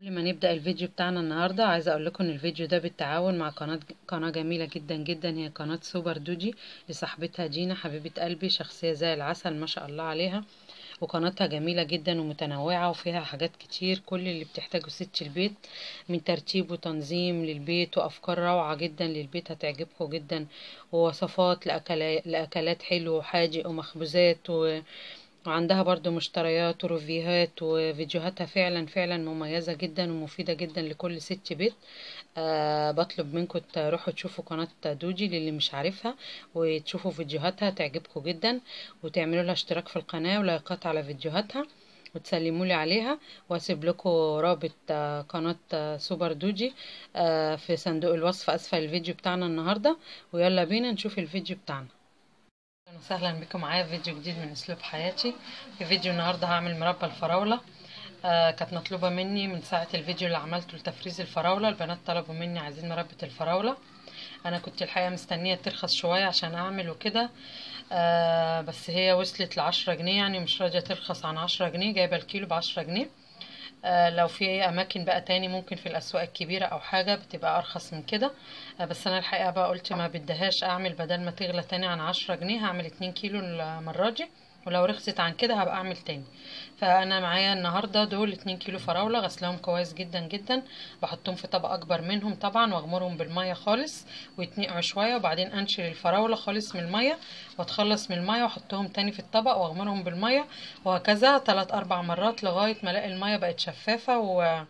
قبل ما نبدأ الفيديو بتاعنا النهاردة عايزة أقول لكم إن الفيديو ده بالتعاون مع قناة قناة جميلة جدا جدا هي قناة سوبر دوجي لصاحبتها جينا حبيبة قلبي شخصية زي العسل ما شاء الله عليها وقناتها جميلة جدا ومتنوعة وفيها حاجات كتير كل اللي بتحتاجه ست البيت من ترتيب وتنظيم للبيت وأفكار روعة جدا للبيت هتعجبكم جدا ووصفات لأكلا- لأكلات حلو وحادق ومخبوزات و... وعندها برضو مشتريات وريفيوهات وفيديوهاتها فعلا فعلا مميزة جدا ومفيدة جدا لكل ست بيت. أه بطلب منكم تروحوا تشوفوا قناة دوجي للي مش عارفها وتشوفوا فيديوهاتها تعجبكم جدا. وتعملوا لها اشتراك في القناة ولايكات على فيديوهاتها وتسلموا لي عليها. واسيب لكم رابط آه، قناة آه، سوبر دوجي آه، في صندوق الوصف أسفل الفيديو بتاعنا النهاردة. ويلا بينا نشوف الفيديو بتاعنا. وسهلا بكم معايا في فيديو جديد من أسلوب حياتي. في فيديو النهارده هعمل مربى الفراولة. آه كانت مطلوبة مني من ساعة الفيديو اللي عملته لتفريز الفراولة. البنات طلبوا مني عايزين مربى الفراولة. أنا كنت الحقيقة مستنية ترخص شوية عشان أعمل وكده. آه بس هي وصلت لعشرة جنيه يعني مش راضية ترخص عن عشرة جنيه. جايبة الكيلو بعشرة جنيه. لو في أماكن بقى تاني ممكن في الأسواق الكبيرة أو حاجة بتبقى أرخص من كده. آه بس أنا الحقيقة بقى قلت ما بدهاش أعمل بدل ما تغلى تاني عن عشرة جنيه هعمل اتنين كيلو المرة دي. ولو رخصت عن كده هبقى أعمل تاني. فأنا معايا النهارده دول اتنين كيلو فراولة غسلهم كويس جدا جدا. بحطهم في طبق أكبر منهم طبعا وأغمرهم بالمية خالص. ويتنقعوا شوية وبعدين أنشل الفراولة خالص من المية وأتخلص من المية وأحطهم تاني في الطبق وأغمرهم بالمية. وهكذا تلات أربع مرات لغاية ما ألاقي المية بقت شفافة و...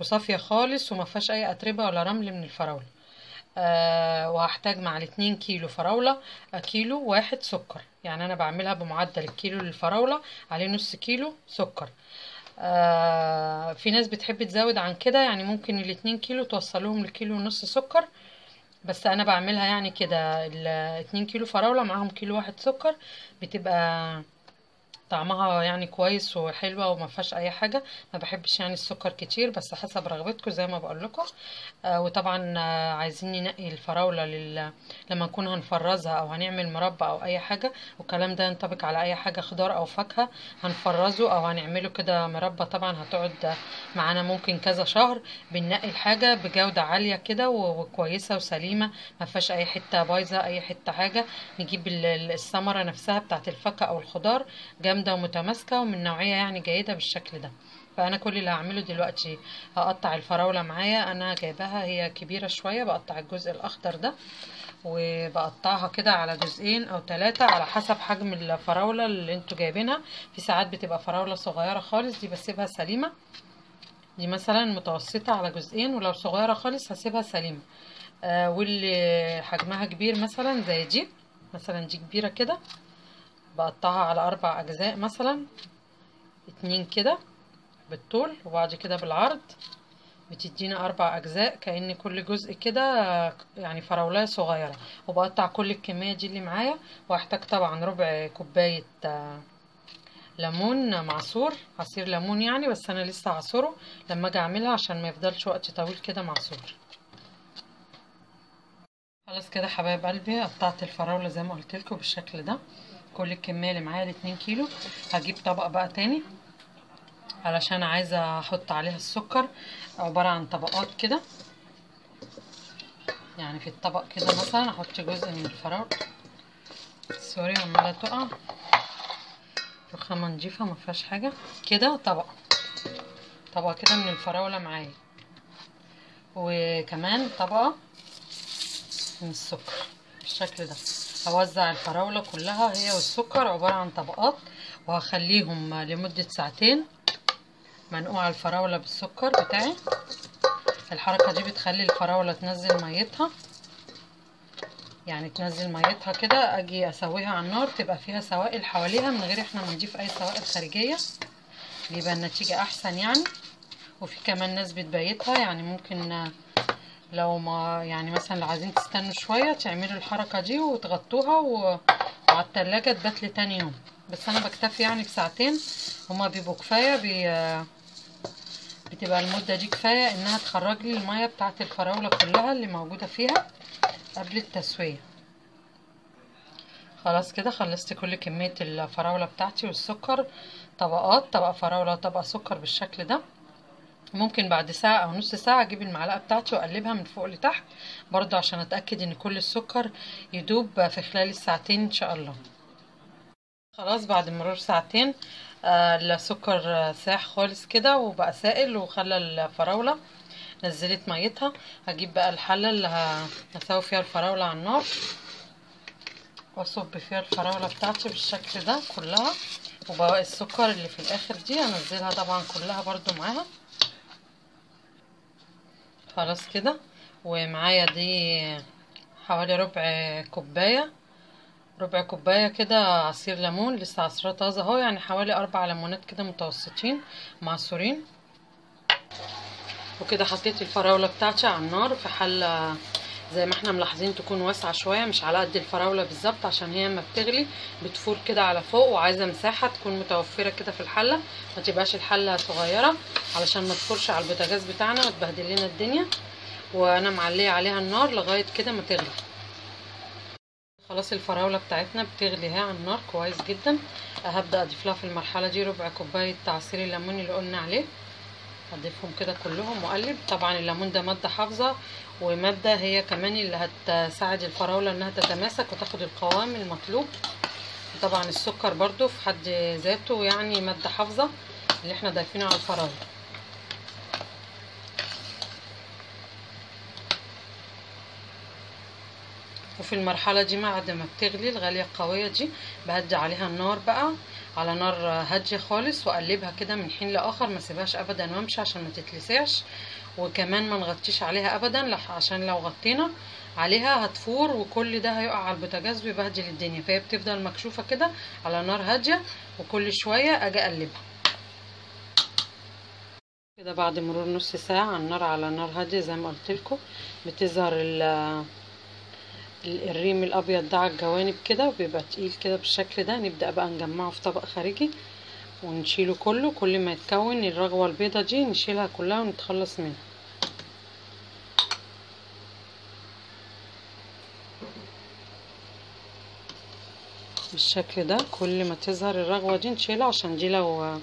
وصافية خالص وما فيهاش أي أتربة ولا رمل من الفراولة. آه وهحتاج مع الاتنين كيلو فراولة آه، كيلو واحد سكر. يعني أنا بعملها بمعدل الكيلو للفراولة عليه نص كيلو سكر. آه في ناس بتحب تزود عن كده يعني ممكن الاتنين كيلو توصلوهم لكيلو ونص سكر. بس أنا بعملها يعني كده الاتنين كيلو فراولة معاهم كيلو واحد سكر بتبقى طعمها يعني كويس وحلوة وما فيهاش أي حاجة. ما بحبش يعني السكر كتير بس حسب رغبتكم زي ما بقول لكم آه وطبعا آه عايزين ننقي الفراولة لل... لما نكون هنفرزها أو هنعمل مربى أو أي حاجة. والكلام ده ينطبق على أي حاجة خضار أو فاكهة هنفرزه أو هنعمله كده مربى. طبعا هتقعد معانا ممكن كذا شهر بننقي الحاجة بجودة عالية كده وكويسة وسليمة. ما فيهاش أي حتة بايظة أي حتة حاجة. نجيب ال- ال- الثمرة نفسها بتاعت الفاكهة أو الخضار جامدة ومتماسكة ومن نوعية يعني جيدة بالشكل ده. فأنا كل اللي هعمله دلوقتي هقطع الفراولة معايا. أنا جايباها هي كبيرة شوية بقطع الجزء الأخضر ده وبقطعها كده على جزئين أو ثلاثة على حسب حجم الفراولة اللي أنتوا جايبينها. في ساعات بتبقى فراولة صغيرة خالص دي بسيبها سليمة. دي مثلا متوسطة على جزئين ولو صغيرة خالص هسيبها سليمة. آه واللي حجمها كبير مثلا زي دي مثلا دي كبيرة كده. بقطعها على أربع أجزاء مثلا. اتنين كده بالطول وبعد كده بالعرض. بتدينا أربع أجزاء كأن كل جزء كده يعني فراولايه صغيرة. وبقطع كل الكمية دي اللي معايا. واحتاج طبعا ربع كوباية آه، ليمون معصور. عصير ليمون يعني بس أنا لسه عصره لما أجي أعملها عشان ما يفضلش وقت طويل كده معصور. خلاص كده حبايب قلبي قطعت الفراولة زي ما قلت بالشكل ده. كل الكمية اللي معايا الاتنين كيلو. هجيب طبق بقى تاني علشان عايزة أحط عليها السكر. عبارة عن طبقات كده. يعني في الطبق كده مثلا أحط جزء من الفراولة. سوري عمالة تقع. رخامه نضيفه ما فيهاش حاجة. كده طبق. طبقه كده من الفراولة معايا. وكمان طبقة من السكر بالشكل ده. هوزع الفراولة كلها هي والسكر عبارة عن طبقات وهخليهم لمدة ساعتين. منقوع الفراولة بالسكر بتاعي. الحركة دي بتخلي الفراولة تنزل ميتها. يعني تنزل ميتها كده أجي أسويها على النار تبقى فيها سوائل حواليها من غير إحنا ما نضيف أي سوائل خارجية. بيبقى النتيجة أحسن يعني. وفي كمان ناس بتبيتها يعني ممكن لو ما يعني مثلا لو عايزين تستنوا شوية تعملوا الحركة دي وتغطوها و... وعلى التلاجة تبات لتاني يوم. بس أنا بكتفي يعني بساعتين. هما بيبقوا كفاية بي... بتبقى المدة دي كفاية إنها تخرج لي المية بتاعت الفراولة كلها اللي موجودة فيها قبل التسوية. خلاص كده خلصت كل كمية الفراولة بتاعتي والسكر. طبقات طبقة فراولة وطبقة سكر بالشكل ده. ممكن بعد ساعة أو نص ساعة أجيب المعلقة بتاعتي وأقلبها من فوق لتحت برضو عشان أتأكد إن كل السكر يدوب في خلال الساعتين إن شاء الله. خلاص بعد مرور ساعتين آه السكر آه، ساح خالص كده وبقى سائل وخلى الفراولة نزلت ميتها. هجيب بقى الحلة اللي هسوي فيها الفراولة على النار وأصب فيها الفراولة بتاعتي بالشكل ده كلها. وبواقي السكر اللي في الآخر دي انزلها طبعا كلها برضو معاها. خلاص كده. ومعايا دي حوالي ربع كوباية ربع كوباية كده عصير ليمون لسه عصيرها طازة أهو يعني حوالي أربع ليمونات كده متوسطين معصورين. وكده حطيت الفراولة بتاعتي على النار في حلة زي ما إحنا ملاحظين تكون واسعة شوية مش على قد الفراولة بالظبط عشان هي لما بتغلي بتفور كده على فوق وعايزة مساحة تكون متوفرة كده في الحلة. ما تبقاش الحلة صغيرة علشان ما تفورش على البوتاجاز بتاعنا وتبهدل لنا الدنيا. وأنا معلية عليها النار لغاية كده ما تغلي. خلاص الفراولة بتاعتنا بتغلي اهي على النار كويس جدا. هبدأ أضيف لها في المرحلة دي ربع كوباية عصير الليمون اللي قلنا عليه. هضيفهم كده كلهم. واقلب طبعا الليمون ده مادة حافظة ومادة هي كمان اللي هتساعد الفراولة إنها تتماسك وتاخد القوام المطلوب. طبعا السكر برضو في حد ذاته يعني مادة حافظة اللي إحنا ضايفينه على الفراولة. وفي المرحلة دي بعد ما بتغلي الغلية القوية دي. بهدي عليها النار بقى على نار هادية خالص وأقلبها كده من حين لآخر ما سيبهاش ابدا وامشي عشان ما تتلسعش. وكمان ما نغطيش عليها ابدا عشان لو غطينا عليها هتفور وكل ده هيقع على البوتاجاز ويبهدل الدنيا. فهي بتفضل مكشوفة كده على نار هادية وكل شوية أجي أقلبها. كده بعد مرور نص ساعة النار على نار هادية زي ما قلت لكم. بتظهر الريم الأبيض ده على الجوانب كده وبيبقى تقيل كده بالشكل ده. نبدأ بقى نجمعه في طبق خارجي ونشيله كله. كل ما يتكون الرغوة البيضة دي نشيلها كلها ونتخلص منها. بالشكل ده كل ما تظهر الرغوة دي نشيلها عشان دي لو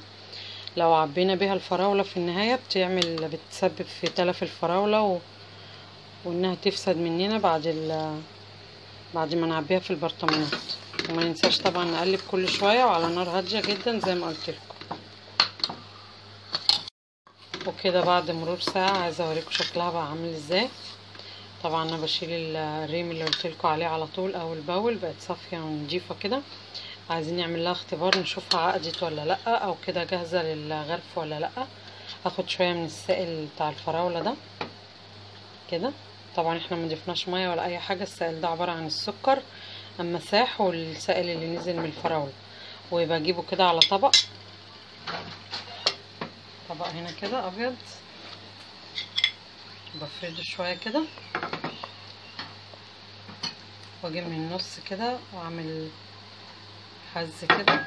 لو عبينا بيها الفراولة في النهاية بتعمل بتسبب في تلف الفراولة و... وإنها تفسد مننا بعد ال... بعد ما نعبيها في البرطمانات. وما ننساش طبعا نقلب كل شوية وعلى نار هادية جدا زي ما قلت لكم. وكده بعد مرور ساعة عايزة أوريكم شكلها بقى عامل إزاي. طبعا أنا بشيل ال- الريم اللي قلت لكم عليه على طول اول باول بقت صافية ونضيفة كده. عايزين نعمل لها اختبار نشوفها عقدت ولا لأ أو كده جاهزة للغرف ولا لأ. هاخد شوية من السائل بتاع الفراولة ده. كده. طبعا إحنا ما ضفناش مية ولا أي حاجة السائل ده عبارة عن السكر اما ساح والسائل اللي نزل من الفراولة. وبجيبه كده على طبق. طبق هنا كده أبيض. بفرده شوية كده. واجي من النص كده وأعمل حز كده.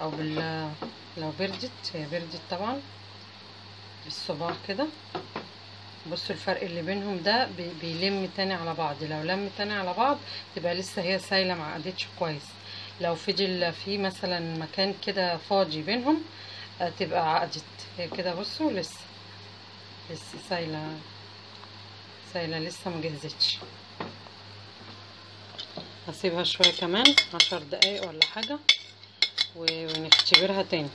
أو بال لو بردت هي بردت طبعا. بالصباع كده. بصوا الفرق اللي بينهم ده بي- بيلم تاني على بعض. لو لم تاني على بعض تبقى لسه هي سايلة ما عقدتش كويس. لو فضل في مثلا مكان كده فاضي بينهم آه، تبقى عقدت هي كده بصوا لسه. لسه سايلة سايلة لسه ما جهزتش. هسيبها شوية كمان عشر دقايق ولا حاجة ونختبرها تاني.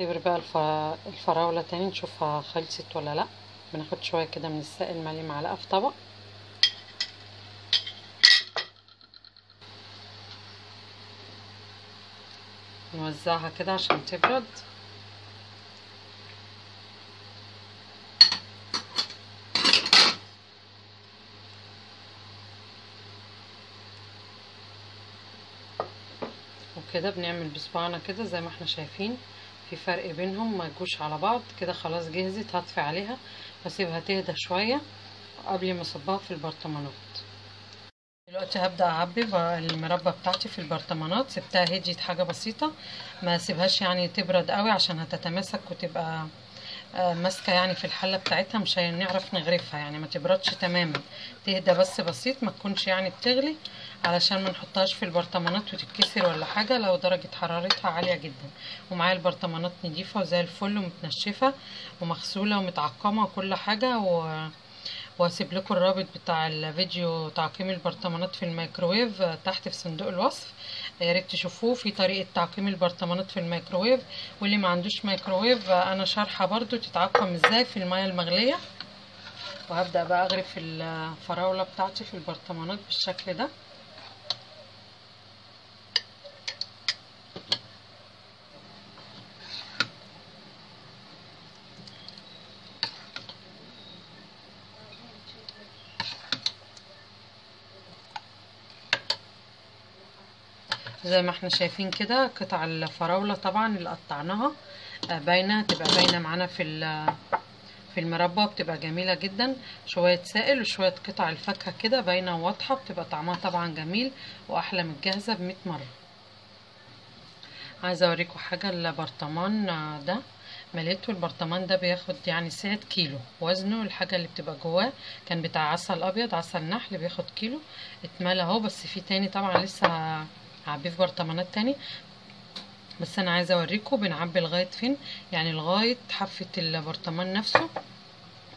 نختبر بقى الف... الفراولة تاني نشوفها خلصت ولا لأ. بناخد شوية كده من السائل مالي معلقة في طبق. نوزعها كده عشان تبرد. وكده بنعمل بصباعنا كده زي ما إحنا شايفين. في فرق بينهم ما يجوش على بعض كده خلاص جهزت هطفي عليها واسيبها تهدى شوية قبل ما اصبها في البرطمانات. دلوقتي هبدأ أعبي المربى بتاعتي في البرطمانات. سبتها هديت حاجة بسيطة ما سيبهاش يعني تبرد قوي عشان هتتماسك وتبقى ماسكة يعني في الحلة بتاعتها مش هنعرف نغرفها يعني ما تبردش تماما. تهدى بس بسيط ما تكونش يعني بتغلي علشان ما نحطهاش في البرطمانات وتتكسر ولا حاجة لو درجة حرارتها عالية جدا. ومعايا البرطمانات نضيفة وزي الفل ومتنشفة ومغسولة ومتعقمة وكل حاجة و... وهسيب لكم الرابط بتاع الفيديو تعقيم البرطمانات في الميكروويف آه، تحت في صندوق الوصف. يا ريت تشوفوه في طريقة تعقيم البرطمانات في الميكروويف واللي ما عندوش ميكروويف أنا شارحة برضو تتعقم إزاي في المياه المغلية. وهبدأ بقى أغرف الفراولة بتاعتي في البرطمانات بالشكل ده. زي ما إحنا شايفين كده قطع الفراولة طبعا اللي قطعناها آه، باينة تبقى باينة معانا في في المربى بتبقى جميلة جدا. شوية سائل وشوية قطع الفاكهة كده باينة وواضحة بتبقى طعمها طبعا جميل وأحلى من الجاهزة بمية مرة. عايزة أوريكم حاجة البرطمان آه، ده. مليته البرطمان ده بياخد يعني سعة كيلو. وزنه الحاجة اللي بتبقى جواه كان بتاع عسل أبيض عسل نحل بياخد كيلو. اتملى أهو بس في تاني طبعا لسه هعبيه في برطمانات تاني. بس أنا عايزة اوريكم بنعبي لغاية فين. يعني لغاية حافة البرطمان نفسه.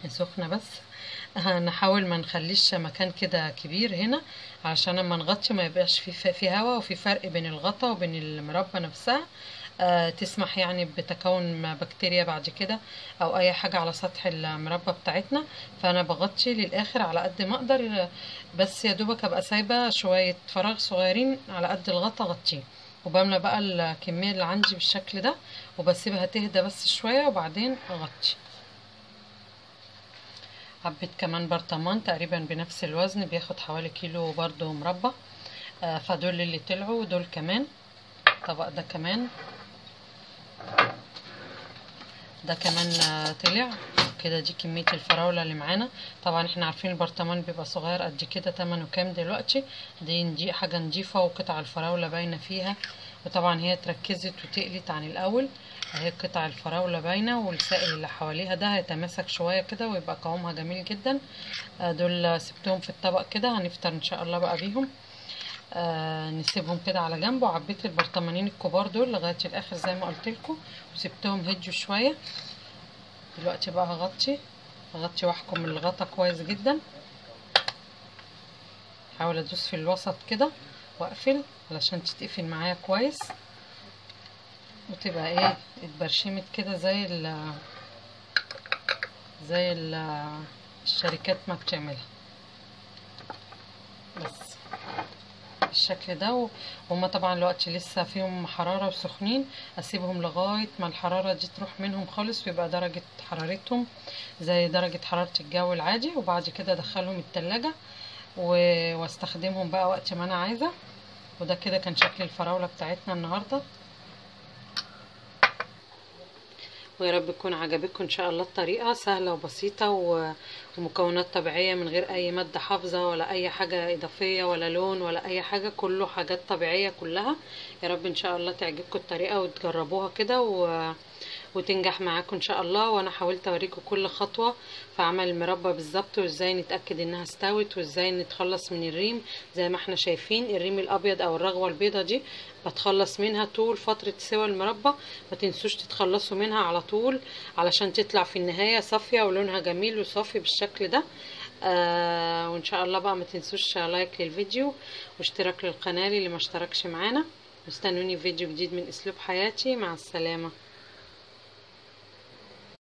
سخنة بس. آه، نحاول ما نخليش مكان كده كبير هنا علشان لما نغطي ما يبقاش في في هواء وفي فرق بين الغطا وبين المربى نفسها. آه، تسمح يعني بتكون بكتيريا بعد كده أو أي حاجة على سطح المربى بتاعتنا. فأنا بغطي للآخر على قد ما أقدر آه، بس يا دوبك أبقى سايبة شوية فراغ صغيرين على قد الغطا أغطيه. وبملى بقى الكمية اللي عندي بالشكل ده وبسيبها تهدى بس شوية وبعدين أغطي. حبيت كمان برطمان تقريبا بنفس الوزن بياخد حوالي كيلو برضو مربى. آه، فدول اللي طلعوا ودول كمان الطبق ده كمان. ده كمان آه، طلع. كده دي كمية الفراولة اللي معانا. طبعا إحنا عارفين البرطمان بيبقى صغير قد كده تمنه كام دلوقتي. دي ندي حاجة نضيفة وقطع الفراولة باينة فيها. وطبعا هي اتركزت وتقلت عن الأول. اهي قطع الفراولة باينة والسائل اللي حواليها ده هيتماسك شوية كده ويبقى قوامها جميل جدا. آه، دول سبتهم في الطبق كده. هنفطر إن شاء الله بقى بيهم. آه نسيبهم كده على جنب وعبيت البرطمانين الكبار دول لغاية الآخر زي ما قلت لكم وسبتهم هدوا شوية. دلوقتي بقى هغطي هغطي واحكم الغطا كويس جدا. احاول أدوس في الوسط كده وأقفل علشان تتقفل معايا كويس. وتبقى إيه اتبرشمت كده زي ال زي ال الشركات ما بتعملها بس بالشكل ده و- وهما طبعا الوقت لسه فيهم حرارة وسخنين أسيبهم لغاية ما الحرارة دي تروح منهم خالص ويبقى درجة حرارتهم زي درجة حرارة الجو العادي وبعد كده أدخلهم التلاجة وأستخدمهم بقى وقت ما أنا عايزة. وده كده كان شكل الفراولة بتاعتنا النهاردة. ويا رب تكون عجبتكم إن شاء الله الطريقة سهلة وبسيطة ومكونات طبيعية من غير أي مادة حافظة ولا أي حاجة إضافية ولا لون ولا أي حاجة كله حاجات طبيعية كلها. يا رب إن شاء الله تعجبكم الطريقة وتجربوها كده و... وتنجح معاكم إن شاء الله. وأنا حاولت أوريكم كل خطوة في عمل المربى بالظبط وإزاي نتأكد إنها استوت وإزاي نتخلص من الريم. زي ما إحنا شايفين الريم الأبيض أو الرغوة البيضة دي بتخلص منها طول فترة سوى المربى. ما تنسوش تتخلصوا منها على طول علشان تطلع في النهاية صافية ولونها جميل وصافي بالشكل ده. آه وإن شاء الله بقى ما تنسوش لايك للفيديو واشتراك للقناة اللي ما اشتركش معانا. واستنوني في فيديو جديد من أسلوب حياتي. مع السلامة.